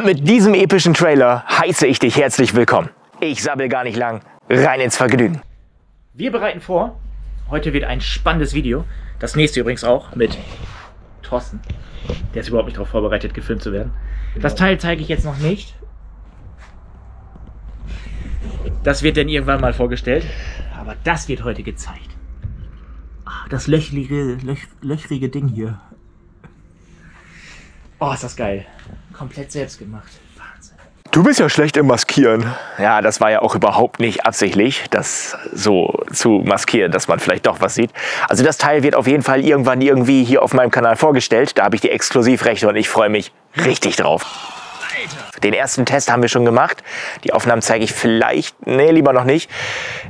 Und mit diesem epischen Trailer heiße ich dich herzlich willkommen. Ich sabbel gar nicht lang, rein ins Vergnügen. Wir bereiten vor. Heute wird ein spannendes Video. Das nächste übrigens auch mit Thorsten. Der ist überhaupt nicht darauf vorbereitet, gefilmt zu werden. Das Teil zeige ich jetzt noch nicht. Das wird dann irgendwann mal vorgestellt. Aber das wird heute gezeigt. Ah, das löchrige, löch, löchrige Ding hier. Oh, ist das geil. Komplett selbst gemacht. Wahnsinn. Du bist ja schlecht im Maskieren. Ja, das war ja auch überhaupt nicht absichtlich, das so zu maskieren, dass man vielleicht doch was sieht. Also das Teil wird auf jeden Fall irgendwann irgendwie hier auf meinem Kanal vorgestellt. Da habe ich die Exklusivrechte und ich freue mich richtig drauf. Den ersten Test haben wir schon gemacht. Die Aufnahmen zeige ich vielleicht, nee, lieber noch nicht.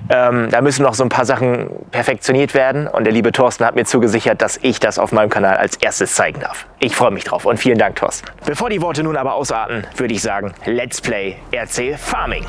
Ähm, da müssen noch so ein paar Sachen perfektioniert werden. Und der liebe Thorsten hat mir zugesichert, dass ich das auf meinem Kanal als erstes zeigen darf. Ich freue mich drauf und vielen Dank, Thorsten. Bevor die Worte nun aber ausarten, würde ich sagen, Let's Play RC Farming.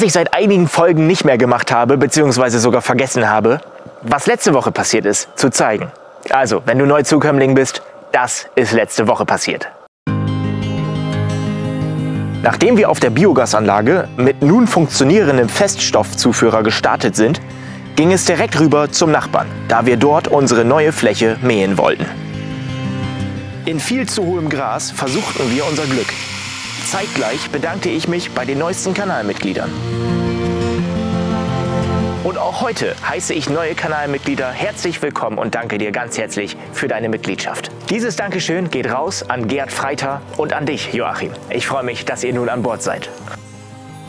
Was ich seit einigen Folgen nicht mehr gemacht habe, beziehungsweise sogar vergessen habe, was letzte Woche passiert ist, zu zeigen. Also, wenn du Neuzukömmling bist, das ist letzte Woche passiert. Nachdem wir auf der Biogasanlage mit nun funktionierendem Feststoffzuführer gestartet sind, ging es direkt rüber zum Nachbarn, da wir dort unsere neue Fläche mähen wollten. In viel zu hohem Gras versuchten wir unser Glück. Zeitgleich bedankte ich mich bei den neuesten Kanalmitgliedern. Und auch heute heiße ich neue Kanalmitglieder herzlich willkommen und danke dir ganz herzlich für deine Mitgliedschaft. Dieses Dankeschön geht raus an Gerd Freiter und an dich, Joachim. Ich freue mich, dass ihr nun an Bord seid.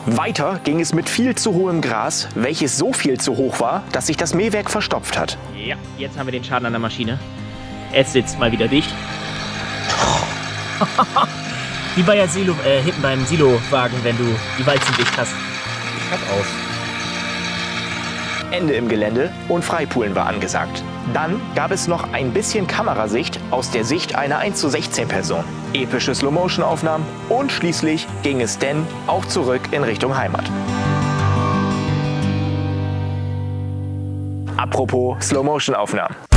Weiter ging es mit viel zu hohem Gras, welches so viel zu hoch war, dass sich das Mähwerk verstopft hat. Ja, jetzt haben wir den Schaden an der Maschine. Es sitzt mal wieder dicht. Wie bei der Silo, äh, hinten beim Silowagen, wenn du die Walzen dicht hast. Ich hab aus. Ende im Gelände und Freipulen war angesagt. Dann gab es noch ein bisschen Kamerasicht aus der Sicht einer 1 zu 16 Person. Epische Slow-Motion-Aufnahmen und schließlich ging es denn auch zurück in Richtung Heimat. Apropos Slow-Motion-Aufnahmen.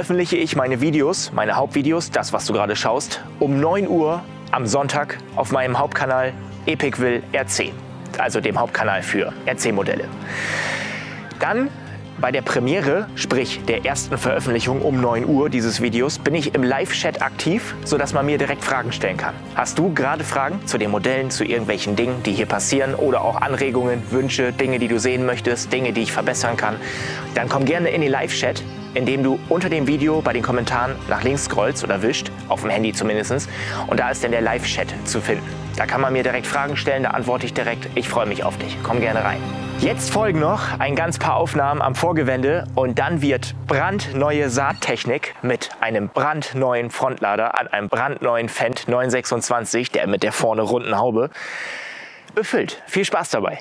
Veröffentliche ich meine Videos, meine Hauptvideos, das was du gerade schaust, um 9 Uhr am Sonntag auf meinem Hauptkanal Epicville RC, also dem Hauptkanal für RC-Modelle. Dann bei der Premiere, sprich der ersten Veröffentlichung um 9 Uhr dieses Videos, bin ich im Live-Chat aktiv, sodass man mir direkt Fragen stellen kann. Hast du gerade Fragen zu den Modellen, zu irgendwelchen Dingen, die hier passieren oder auch Anregungen, Wünsche, Dinge, die du sehen möchtest, Dinge, die ich verbessern kann, dann komm gerne in den Live-Chat indem du unter dem Video bei den Kommentaren nach links scrollst oder wischt, auf dem Handy zumindest, und da ist dann der Live-Chat zu finden. Da kann man mir direkt Fragen stellen, da antworte ich direkt. Ich freue mich auf dich. Komm gerne rein. Jetzt folgen noch ein ganz paar Aufnahmen am Vorgewende und dann wird brandneue Saattechnik mit einem brandneuen Frontlader an einem brandneuen Fendt 926, der mit der vorne runden Haube, befüllt. Viel Spaß dabei.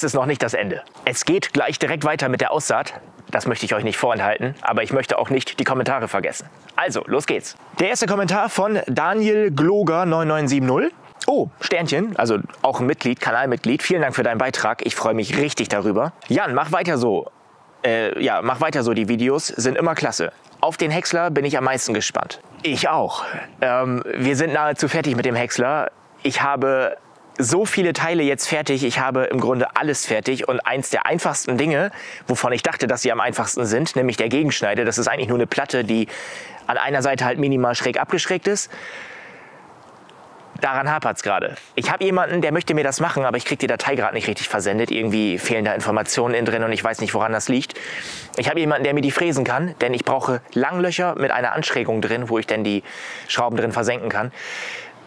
Das ist noch nicht das Ende. Es geht gleich direkt weiter mit der Aussaat. Das möchte ich euch nicht vorenthalten, aber ich möchte auch nicht die Kommentare vergessen. Also, los geht's. Der erste Kommentar von Daniel Gloger 9970. Oh, Sternchen, also auch ein Mitglied, Kanalmitglied. Vielen Dank für deinen Beitrag. Ich freue mich richtig darüber. Jan, mach weiter so. Äh, ja, mach weiter so. Die Videos sind immer klasse. Auf den Häcksler bin ich am meisten gespannt. Ich auch. Ähm, wir sind nahezu fertig mit dem Häcksler. Ich habe so viele Teile jetzt fertig. Ich habe im Grunde alles fertig. Und eins der einfachsten Dinge, wovon ich dachte, dass sie am einfachsten sind, nämlich der Gegenschneide. Das ist eigentlich nur eine Platte, die an einer Seite halt minimal schräg abgeschrägt ist. Daran hapert es gerade. Ich habe jemanden, der möchte mir das machen, aber ich kriege die Datei gerade nicht richtig versendet. Irgendwie fehlen da Informationen innen drin und ich weiß nicht, woran das liegt. Ich habe jemanden, der mir die fräsen kann, denn ich brauche Langlöcher mit einer Anschrägung drin, wo ich dann die Schrauben drin versenken kann.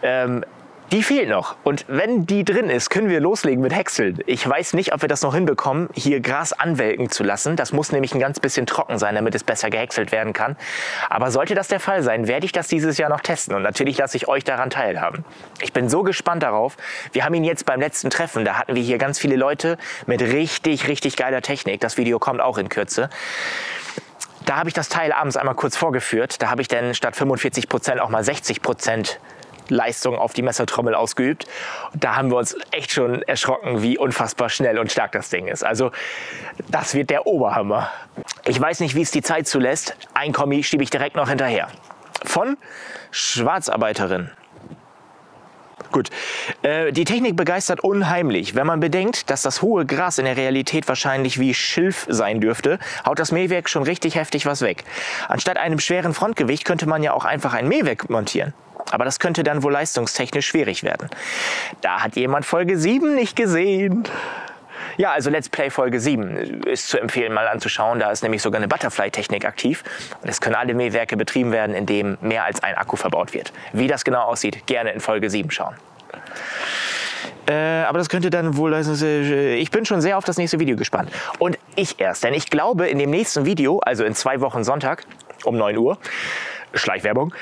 Ähm, die fehlt noch. Und wenn die drin ist, können wir loslegen mit Häckseln. Ich weiß nicht, ob wir das noch hinbekommen, hier Gras anwelken zu lassen. Das muss nämlich ein ganz bisschen trocken sein, damit es besser gehäckselt werden kann. Aber sollte das der Fall sein, werde ich das dieses Jahr noch testen. Und natürlich lasse ich euch daran teilhaben. Ich bin so gespannt darauf. Wir haben ihn jetzt beim letzten Treffen. Da hatten wir hier ganz viele Leute mit richtig, richtig geiler Technik. Das Video kommt auch in Kürze. Da habe ich das Teil abends einmal kurz vorgeführt. Da habe ich dann statt 45 Prozent auch mal 60 Prozent Leistung auf die Messertrommel ausgeübt. Da haben wir uns echt schon erschrocken, wie unfassbar schnell und stark das Ding ist. Also das wird der Oberhammer. Ich weiß nicht, wie es die Zeit zulässt. Ein Kommi schiebe ich direkt noch hinterher. Von Schwarzarbeiterin. Gut. Äh, die Technik begeistert unheimlich. Wenn man bedenkt, dass das hohe Gras in der Realität wahrscheinlich wie Schilf sein dürfte, haut das Mähwerk schon richtig heftig was weg. Anstatt einem schweren Frontgewicht könnte man ja auch einfach ein Mähwerk montieren. Aber das könnte dann wohl leistungstechnisch schwierig werden. Da hat jemand Folge 7 nicht gesehen. Ja, also Let's Play Folge 7 ist zu empfehlen, mal anzuschauen. Da ist nämlich sogar eine Butterfly-Technik aktiv. Und es können alle Mähwerke betrieben werden, in dem mehr als ein Akku verbaut wird. Wie das genau aussieht, gerne in Folge 7 schauen. Äh, aber das könnte dann wohl. Äh, ich bin schon sehr auf das nächste Video gespannt. Und ich erst, denn ich glaube, in dem nächsten Video, also in zwei Wochen Sonntag um 9 Uhr, Schleichwerbung,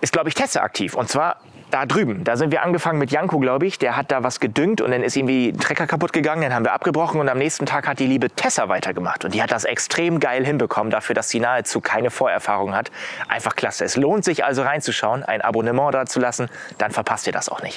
ist, glaube ich, Tessa aktiv. Und zwar da drüben. Da sind wir angefangen mit Janko, glaube ich. Der hat da was gedüngt und dann ist irgendwie ein Trecker kaputt gegangen. Dann haben wir abgebrochen und am nächsten Tag hat die liebe Tessa weitergemacht. Und die hat das extrem geil hinbekommen, dafür, dass sie nahezu keine Vorerfahrung hat. Einfach klasse. Es lohnt sich also reinzuschauen, ein Abonnement da zu lassen. Dann verpasst ihr das auch nicht.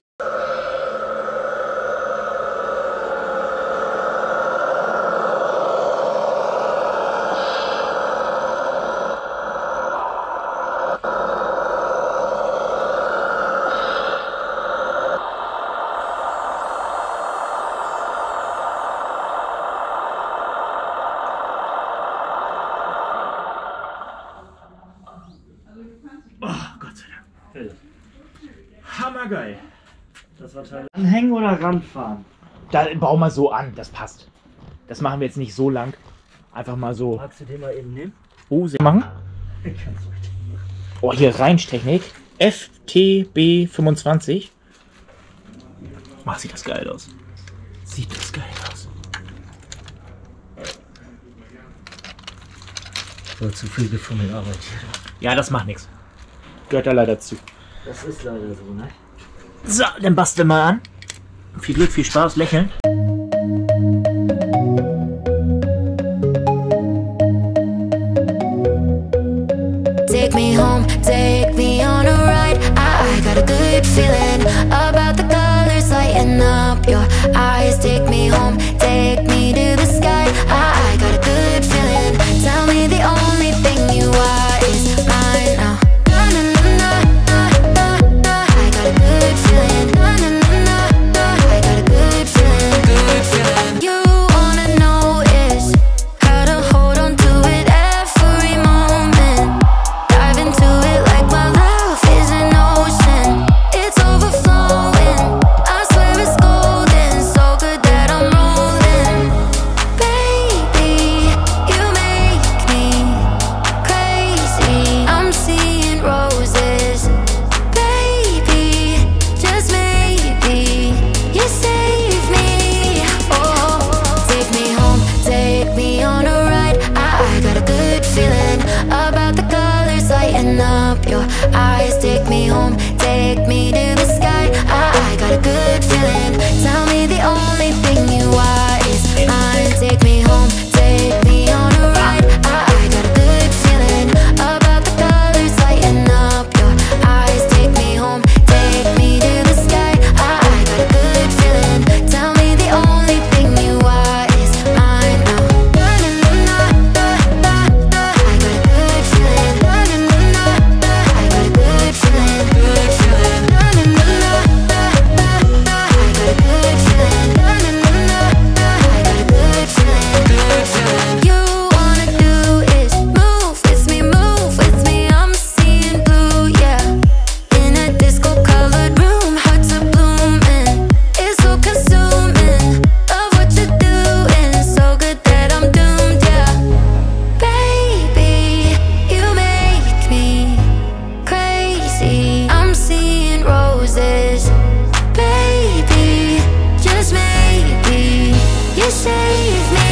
Hammergeil. Das war Teil. Anhängen oder ranfahren? Da bau mal so an, das passt. Das machen wir jetzt nicht so lang. Einfach mal so. Magst du den mal eben nehmen? Oh, sehr machen. Oh, hier Reinstechnik. FTB25. Mach, sieht das geil aus. Sieht das geil aus. So, zu viel gefummelt Arbeit hier. Ja, das macht nichts. Gehört da leider zu. Das ist leider so, ne? So, dann bastel mal an. Viel Glück, viel Spaß, lächeln. Eyes. Take me home, take me to the sky. I, I got a good feeling. you save me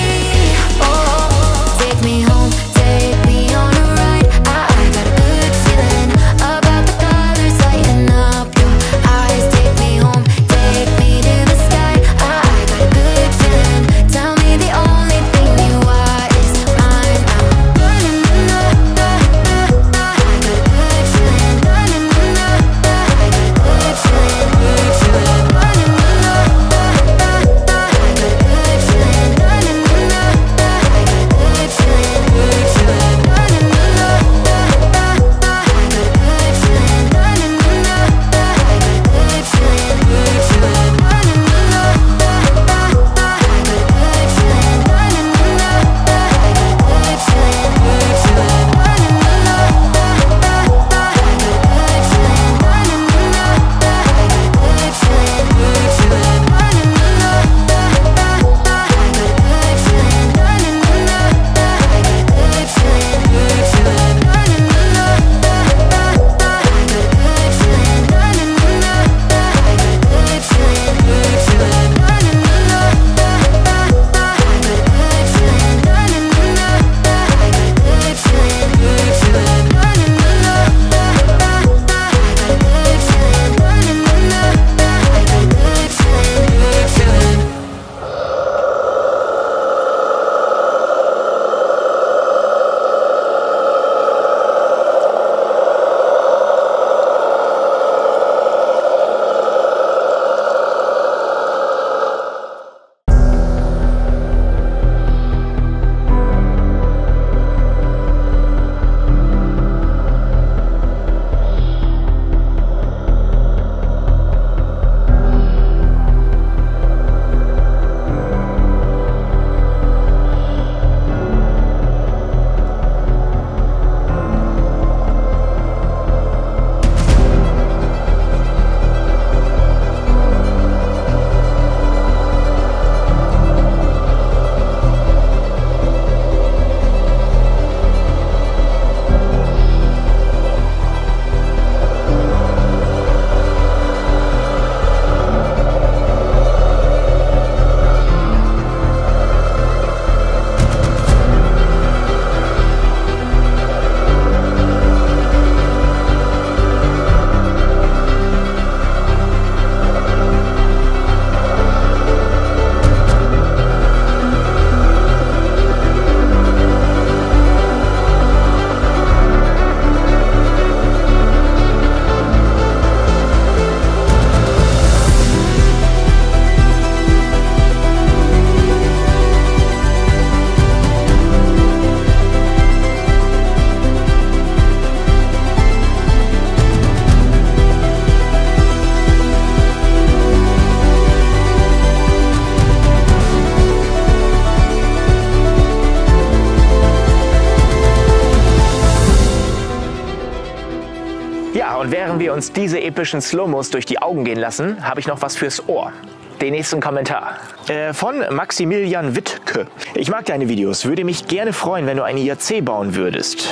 epischen Slomos durch die Augen gehen lassen, habe ich noch was fürs Ohr. Den nächsten Kommentar. Äh, von Maximilian Wittke. Ich mag deine Videos. Würde mich gerne freuen, wenn du eine IAC bauen würdest.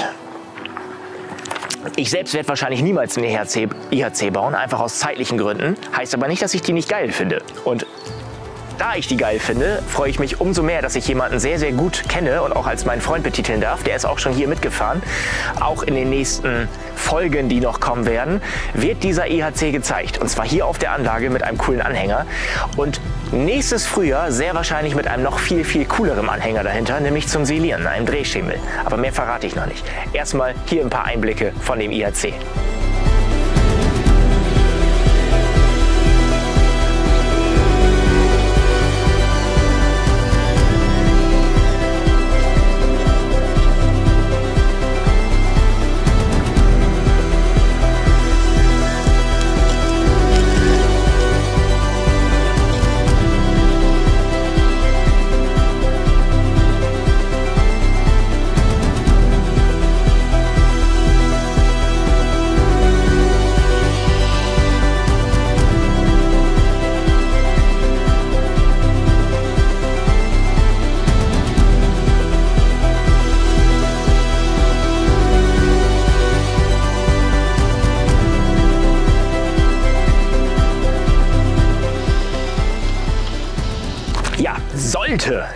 Ich selbst werde wahrscheinlich niemals eine IHC, bauen, einfach aus zeitlichen Gründen. Heißt aber nicht, dass ich die nicht geil finde. Und da ich die geil finde, freue ich mich umso mehr, dass ich jemanden sehr, sehr gut kenne und auch als meinen Freund betiteln darf. Der ist auch schon hier mitgefahren. Auch in den nächsten Folgen, die noch kommen werden, wird dieser EHC gezeigt. Und zwar hier auf der Anlage mit einem coolen Anhänger. Und nächstes Frühjahr sehr wahrscheinlich mit einem noch viel, viel coolerem Anhänger dahinter, nämlich zum Silieren, einem Drehschemel. Aber mehr verrate ich noch nicht. Erstmal hier ein paar Einblicke von dem IHC.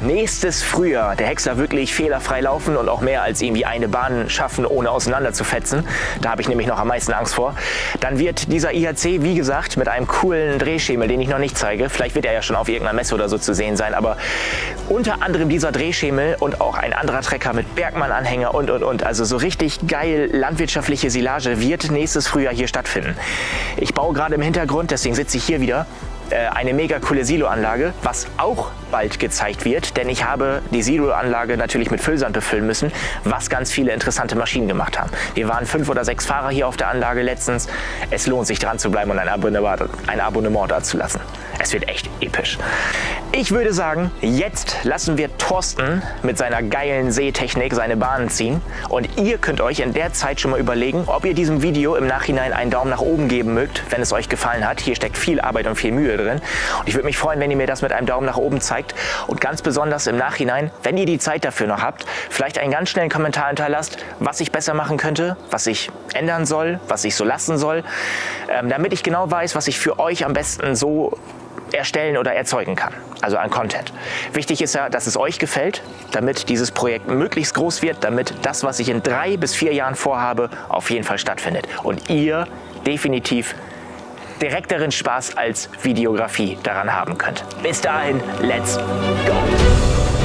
Nächstes Frühjahr. Der Häcksler wirklich fehlerfrei laufen und auch mehr als irgendwie eine Bahn schaffen, ohne auseinander zu fetzen, da habe ich nämlich noch am meisten Angst vor, dann wird dieser IHC, wie gesagt, mit einem coolen Drehschemel, den ich noch nicht zeige, vielleicht wird er ja schon auf irgendeiner Messe oder so zu sehen sein, aber unter anderem dieser Drehschemel und auch ein anderer Trecker mit Bergmann-Anhänger und, und, und, also so richtig geil landwirtschaftliche Silage wird nächstes Frühjahr hier stattfinden. Ich baue gerade im Hintergrund, deswegen sitze ich hier wieder, äh, eine mega coole Siloanlage, was auch bald gezeigt wird, denn ich habe die Siloanlage natürlich mit Füllsand befüllen müssen, was ganz viele interessante Maschinen gemacht haben. Wir waren fünf oder sechs Fahrer hier auf der Anlage letztens. Es lohnt sich dran zu bleiben und ein Abonnement, ein Abonnement da zu lassen. Es wird echt episch. Ich würde sagen, jetzt lassen wir Thorsten mit seiner geilen Sehtechnik seine Bahnen ziehen und ihr könnt euch in der Zeit schon mal überlegen, ob ihr diesem Video im Nachhinein einen Daumen nach oben geben mögt, wenn es euch gefallen hat. Hier steckt viel Arbeit und viel Mühe drin. Und ich würde mich freuen, wenn ihr mir das mit einem Daumen nach oben zeigt. Und ganz besonders im Nachhinein, wenn ihr die Zeit dafür noch habt, vielleicht einen ganz schnellen Kommentar hinterlasst, was ich besser machen könnte, was ich ändern soll, was ich so lassen soll, ähm, damit ich genau weiß, was ich für euch am besten so erstellen oder erzeugen kann, also an Content. Wichtig ist ja, dass es euch gefällt, damit dieses Projekt möglichst groß wird, damit das, was ich in drei bis vier Jahren vorhabe, auf jeden Fall stattfindet. Und ihr definitiv direkteren Spaß als Videografie daran haben könnt. Bis dahin, let's go!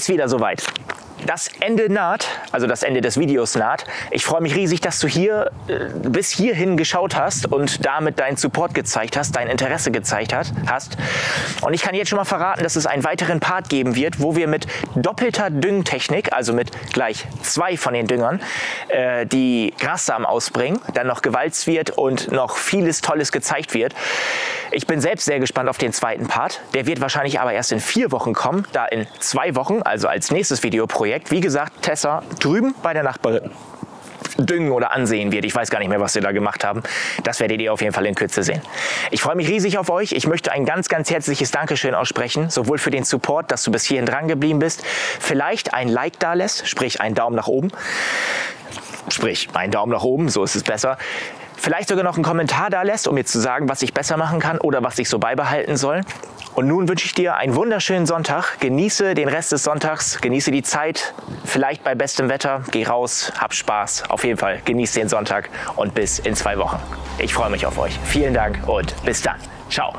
Ist wieder soweit. Das Ende naht, also das Ende des Videos naht. Ich freue mich riesig, dass du hier äh, bis hierhin geschaut hast und damit deinen Support gezeigt hast, dein Interesse gezeigt hat, hast. Und ich kann jetzt schon mal verraten, dass es einen weiteren Part geben wird, wo wir mit doppelter Düngtechnik, also mit gleich zwei von den Düngern, äh, die Grassamen ausbringen, dann noch gewalzt wird und noch vieles Tolles gezeigt wird. Ich bin selbst sehr gespannt auf den zweiten Part. Der wird wahrscheinlich aber erst in vier Wochen kommen, da in zwei Wochen, also als nächstes Videoprojekt, wie gesagt, Tessa drüben bei der Nachbarin düngen oder ansehen wird. Ich weiß gar nicht mehr, was sie da gemacht haben. Das werdet ihr auf jeden Fall in Kürze sehen. Ich freue mich riesig auf euch. Ich möchte ein ganz, ganz herzliches Dankeschön aussprechen, sowohl für den Support, dass du bis hierhin dran geblieben bist, vielleicht ein Like da lässt, sprich einen Daumen nach oben, sprich einen Daumen nach oben, so ist es besser vielleicht sogar noch einen Kommentar da lässt, um mir zu sagen, was ich besser machen kann oder was ich so beibehalten soll. Und nun wünsche ich dir einen wunderschönen Sonntag. Genieße den Rest des Sonntags, genieße die Zeit, vielleicht bei bestem Wetter. Geh raus, hab Spaß. Auf jeden Fall genieße den Sonntag und bis in zwei Wochen. Ich freue mich auf euch. Vielen Dank und bis dann. Ciao.